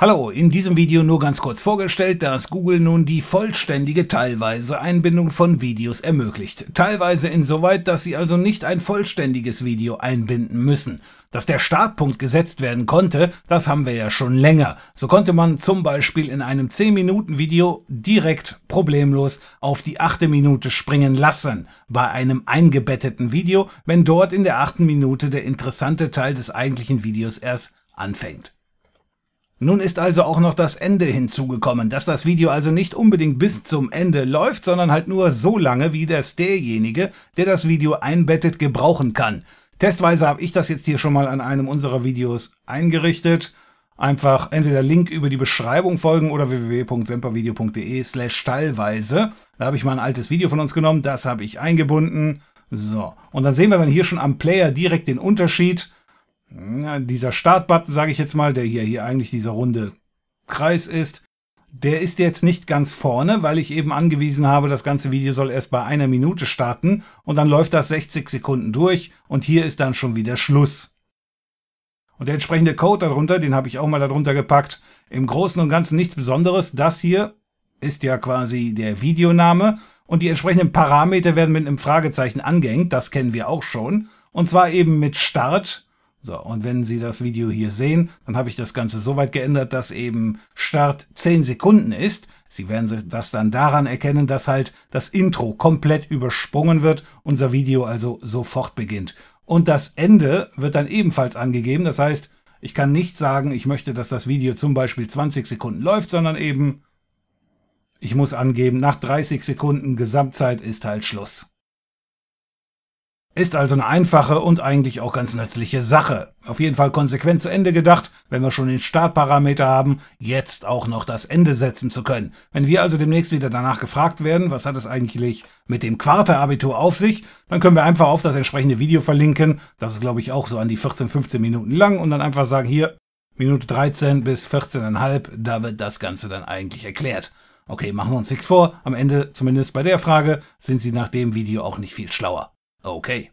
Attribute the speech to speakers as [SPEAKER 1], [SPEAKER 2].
[SPEAKER 1] Hallo, in diesem Video nur ganz kurz vorgestellt, dass Google nun die vollständige teilweise Einbindung von Videos ermöglicht. Teilweise insoweit, dass Sie also nicht ein vollständiges Video einbinden müssen. Dass der Startpunkt gesetzt werden konnte, das haben wir ja schon länger. So konnte man zum Beispiel in einem 10-Minuten-Video direkt problemlos auf die achte Minute springen lassen. Bei einem eingebetteten Video, wenn dort in der achten Minute der interessante Teil des eigentlichen Videos erst anfängt. Nun ist also auch noch das Ende hinzugekommen, dass das Video also nicht unbedingt bis zum Ende läuft, sondern halt nur so lange, wie das derjenige, der das Video einbettet, gebrauchen kann. Testweise habe ich das jetzt hier schon mal an einem unserer Videos eingerichtet. Einfach entweder Link über die Beschreibung folgen oder www.sempervideo.de slash teilweise. Da habe ich mal ein altes Video von uns genommen, das habe ich eingebunden. So, und dann sehen wir dann hier schon am Player direkt den Unterschied ja, dieser Startbutton, sage ich jetzt mal, der hier, hier eigentlich dieser runde Kreis ist, der ist jetzt nicht ganz vorne, weil ich eben angewiesen habe, das ganze Video soll erst bei einer Minute starten und dann läuft das 60 Sekunden durch und hier ist dann schon wieder Schluss. Und der entsprechende Code darunter, den habe ich auch mal darunter gepackt. Im Großen und Ganzen nichts Besonderes. Das hier ist ja quasi der Videoname und die entsprechenden Parameter werden mit einem Fragezeichen angehängt. Das kennen wir auch schon. Und zwar eben mit Start so, und wenn Sie das Video hier sehen, dann habe ich das Ganze so weit geändert, dass eben Start 10 Sekunden ist. Sie werden das dann daran erkennen, dass halt das Intro komplett übersprungen wird, unser Video also sofort beginnt. Und das Ende wird dann ebenfalls angegeben, das heißt, ich kann nicht sagen, ich möchte, dass das Video zum Beispiel 20 Sekunden läuft, sondern eben, ich muss angeben, nach 30 Sekunden Gesamtzeit ist halt Schluss. Ist also eine einfache und eigentlich auch ganz nützliche Sache. Auf jeden Fall konsequent zu Ende gedacht, wenn wir schon den Startparameter haben, jetzt auch noch das Ende setzen zu können. Wenn wir also demnächst wieder danach gefragt werden, was hat es eigentlich mit dem Quarte-Abitur auf sich, dann können wir einfach auf das entsprechende Video verlinken. Das ist, glaube ich, auch so an die 14, 15 Minuten lang und dann einfach sagen, hier, Minute 13 bis 14,5, da wird das Ganze dann eigentlich erklärt. Okay, machen wir uns nichts vor. Am Ende, zumindest bei der Frage, sind Sie nach dem Video auch nicht viel schlauer. Okay.